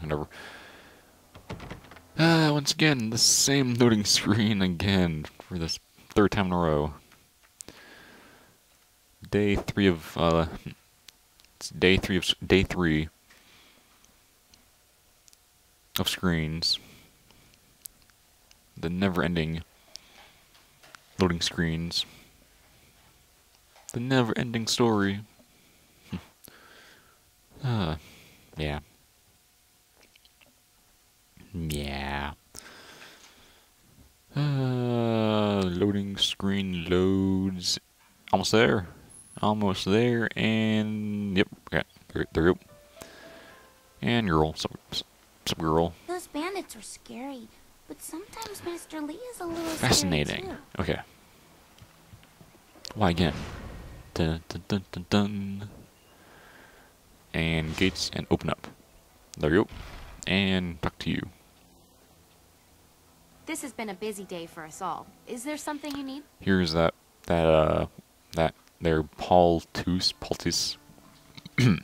Whatever. Uh, once again, the same loading screen again for this third time in a row. Day three of uh, day three of day three of screens. The never-ending loading screens. The never-ending story. uh, yeah. Yeah. Uh, loading screen loads. Almost there. Almost there. And yep. Okay. There, there you go. And girl. Some, some girl. Those bandits are scary, but sometimes Master Li is a little scary, Fascinating. too. Okay. Why again? Dun, dun, dun, dun, dun. And gates and open up. There you go. And talk to you. This has been a busy day for us all. Is there something you need? Here's that that uh that there Paul Tus Paltus the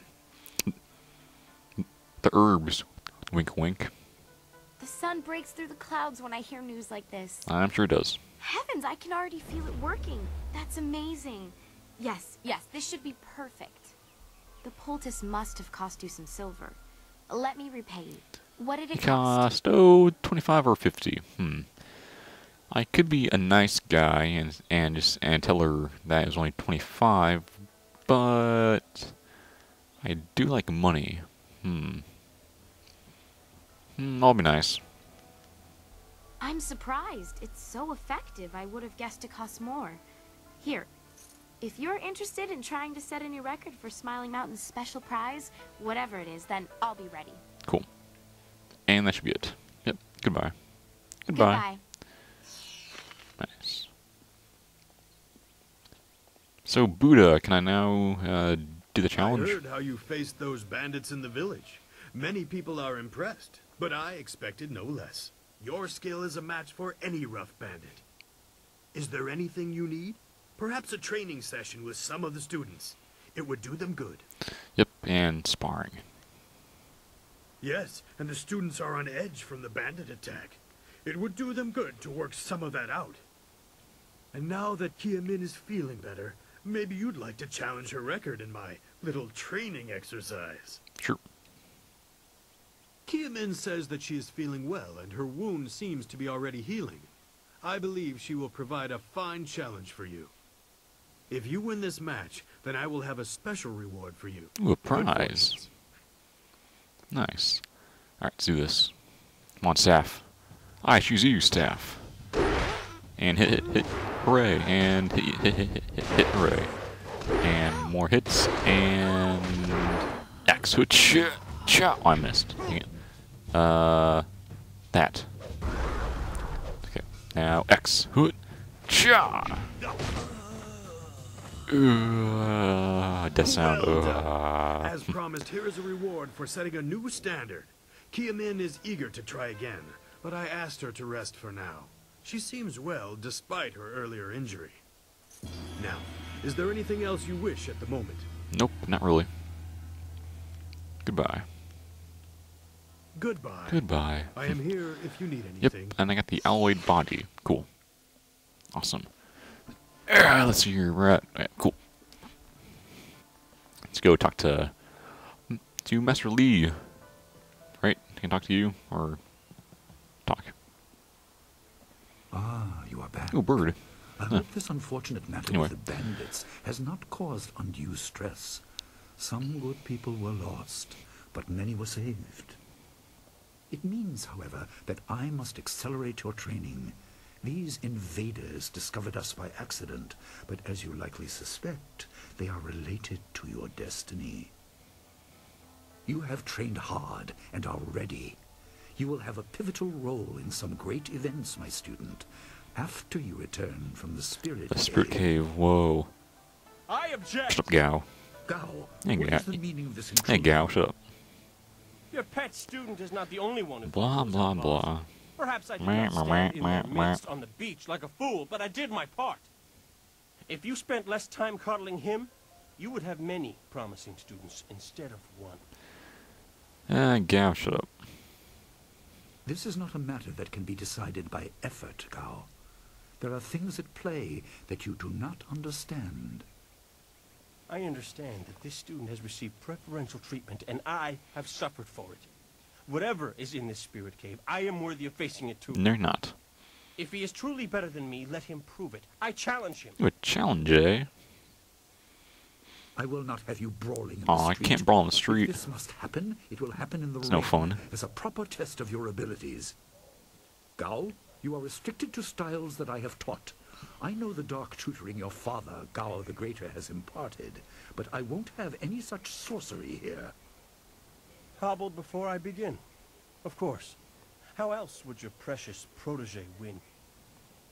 herbs. Wink wink. The sun breaks through the clouds when I hear news like this. I'm sure it does. Heavens, I can already feel it working. That's amazing. Yes, yes, this should be perfect. The poultice must have cost you some silver. Let me repay you. What did it cost? cost oh 25 or 50. Hmm. I could be a nice guy and and just and tell her that it was only 25, but I do like money. Hmm. Hmm, I'll be nice. I'm surprised. It's so effective. I would have guessed it costs more. Here, if you're interested in trying to set a new record for Smiling Mountain's special prize, whatever it is, then I'll be ready. Cool. And that should be it. Yep. Goodbye. Goodbye. Nice. So Buddha, can I now uh, do the challenge? I heard how you faced those bandits in the village. Many people are impressed, but I expected no less. Your skill is a match for any rough bandit. Is there anything you need? Perhaps a training session with some of the students. It would do them good. Yep, and sparring. Yes, and the students are on edge from the bandit attack. It would do them good to work some of that out. And now that Kia Min is feeling better, maybe you'd like to challenge her record in my little training exercise. Sure. Kia Min says that she is feeling well and her wound seems to be already healing. I believe she will provide a fine challenge for you. If you win this match, then I will have a special reward for you. Ooh, a Good prize. Nice. Alright, let's do this. Come on, staff. I choose you, staff. And hit, hit, hit, hooray. And hit, hit, hit, hit, hit, hit, hooray. And more hits, and... X, cha. Oh, I missed. Uh, that. Okay, now X, hoot, cha. Uh, death sound. Uh, As promised, here is a reward for setting a new standard. Kia Min is eager to try again, but I asked her to rest for now. She seems well despite her earlier injury. Now, is there anything else you wish at the moment? Nope, not really. Goodbye. Goodbye. Goodbye. I am here if you need anything. Yep, anything. and I got the alloyed body. Cool. Awesome. Ah, let's see here. We're at. yeah, cool. Let's go talk to to Master Li. Right? Can talk to you or talk? Ah, you are back. Oh, bird. I hope this unfortunate matter Anyway. with the bandits has not caused undue stress. Some good people were lost, but many were saved. It means, however, that I must accelerate your training. These invaders discovered us by accident, but as you likely suspect, they are related to your destiny. You have trained hard and are ready. You will have a pivotal role in some great events, my student, after you return from the Spirit The Spirit Cave. Cave. Whoa. I object. Shut up, Gao. Gao, Hey, what Gao. is the meaning of this Hey, intrusion? Gao, shut up. Your pet student is not the only one who Blah, goes blah, unbossed. blah. Perhaps I did Meh, not meh, stand in meh, their midst on the beach like a fool, but I did my part. If you spent less time coddling him, you would have many promising students instead of one. Ah, Gao, shut up. This is not a matter that can be decided by effort, Gao. There are things at play that you do not understand. I understand that this student has received preferential treatment, and I have suffered for it. Whatever is in this spirit cave, I am worthy of facing it too. They're not. If he is truly better than me, let him prove it. I challenge him. You a challenge, eh? I will not have you brawling in Aw, the I street. can't brawl in the If street. this must happen, it will happen in the It's rain no fun. as a proper test of your abilities. Gao, you are restricted to styles that I have taught. I know the dark tutoring your father, Gao the Greater, has imparted, but I won't have any such sorcery here. Hobbled before I begin. Of course. How else would your precious protege win?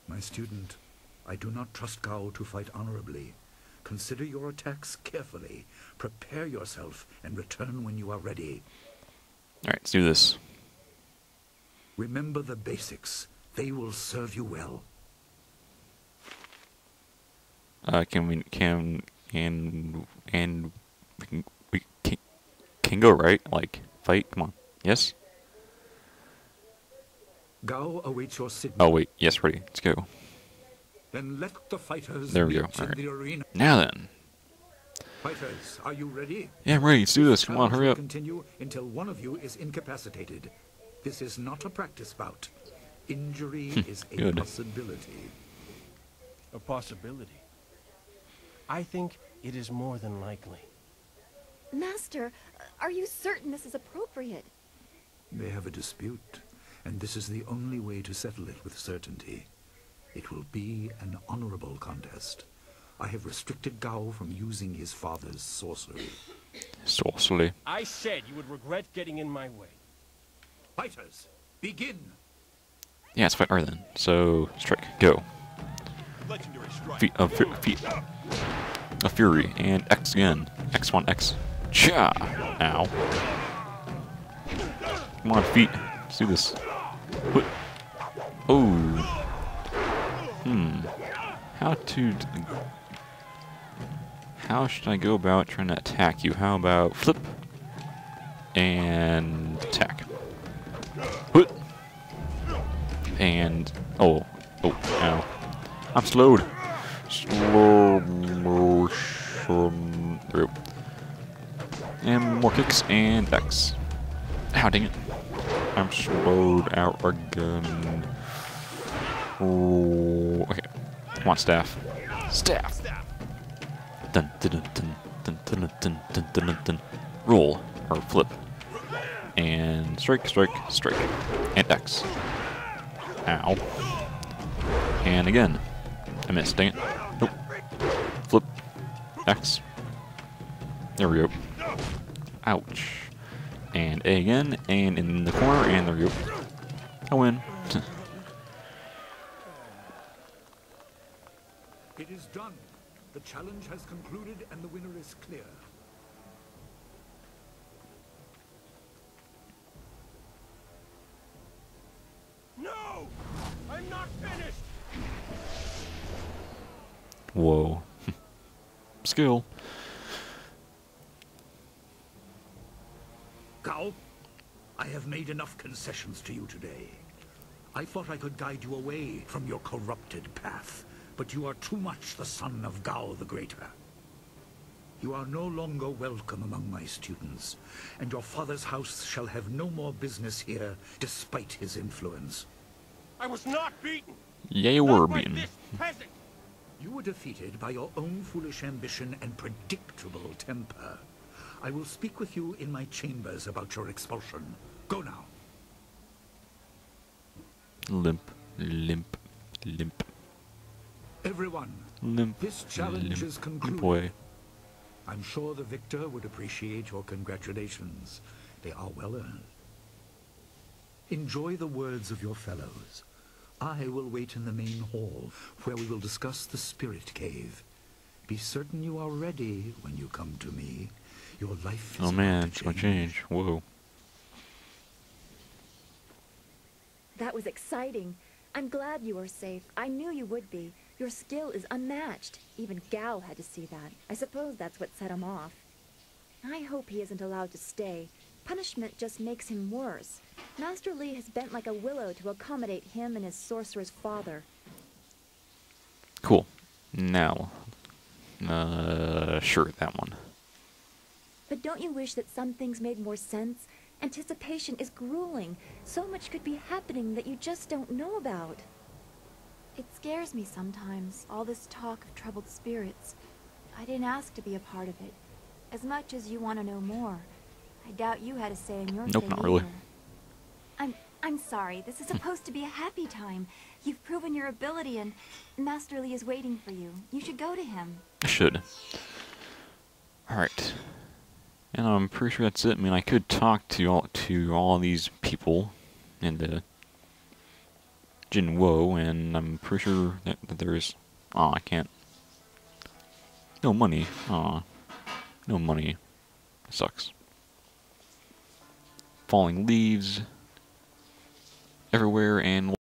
My student, I do not trust Gao to fight honorably. Consider your attacks carefully. Prepare yourself and return when you are ready. Alright, let's do this. Remember the basics. They will serve you well. Uh, can we, can, and, and, we can, we can, can go, right? Like, fight? Come on. Yes? Gao awaits your signal. Oh, wait. Yes, ready. Let's go. Then let the fighters There we go. Alright. the arena. Now then. Fighters, are you ready? Yeah, I'm ready. Let's do this. Come on, hurry up. Continue until one of you is incapacitated. This is not a practice bout. Injury is a Hmm, Good. possibility. A possibility. I think it is more than likely. Master, uh, are you certain this is appropriate? They have a dispute, and this is the only way to settle it with certainty. It will be an honorable contest. I have restricted Gao from using his father's sorcery. Sorcery. I said you would regret getting in my way. Fighters, begin! Yeah, let's fight Arlen. So, strike. Go. Legendary strike. Feet of fu- uh, feet. A fury and X again. X1 X. Cha. Ow. Come on, feet. Let's do this. What? Oh. Hmm. How to? How should I go about trying to attack you? How about flip and attack? What? And oh, oh, ow. I'm slowed. Slow motion through. And more kicks and X. Ow, dang it. I'm slowed out again. Oh, okay. Come on, staff. Staff. Dun dun dun dun dun dun dun dun dun. Roll or flip. And strike, strike, strike. And X. Ow. And again. I missed, dang it. Nope. Flip. X. There we go. Ouch. And A again, and in the corner, and there we go. I win. It is done. The challenge has concluded and the winner is clear. No! I'm not finished! Whoa. Skill. Gao, I have made enough concessions to you today. I thought I could guide you away from your corrupted path, but you are too much the son of Gao the Greater. You are no longer welcome among my students, and your father's house shall have no more business here, despite his influence. I was not beaten! Yeah, you were beaten. You were defeated by your own foolish ambition and predictable temper. I will speak with you in my chambers about your expulsion. Go now. Limp, limp, limp, Everyone, limp. This challenge limp, is concluded. I'm sure the victor would appreciate your congratulations. They are well earned. Enjoy the words of your fellows. I will wait in the main hall, where we will discuss the spirit cave. Be certain you are ready when you come to me. Your life is Oh man, it's gonna change. Whoa. That was exciting. I'm glad you are safe. I knew you would be. Your skill is unmatched. Even Gao had to see that. I suppose that's what set him off. I hope he isn't allowed to stay. Punishment just makes him worse. Master Li has bent like a willow to accommodate him and his sorcerer's father. Cool. Now, uh, sure, that one. But don't you wish that some things made more sense? Anticipation is grueling. So much could be happening that you just don't know about. It scares me sometimes, all this talk of troubled spirits. I didn't ask to be a part of it. As much as you want to know more, I doubt you had a say in your Nope, not really. I'm I'm sorry. This is supposed to be a happy time. You've proven your ability and Master Li is waiting for you. You should go to him. I should. Alright. And I'm pretty sure that's it. I mean, I could talk to all, to all these people in the Jinwo, and I'm pretty sure that, that there's... Oh, I can't. No money. Aw. No money. Sucks. Falling leaves everywhere, and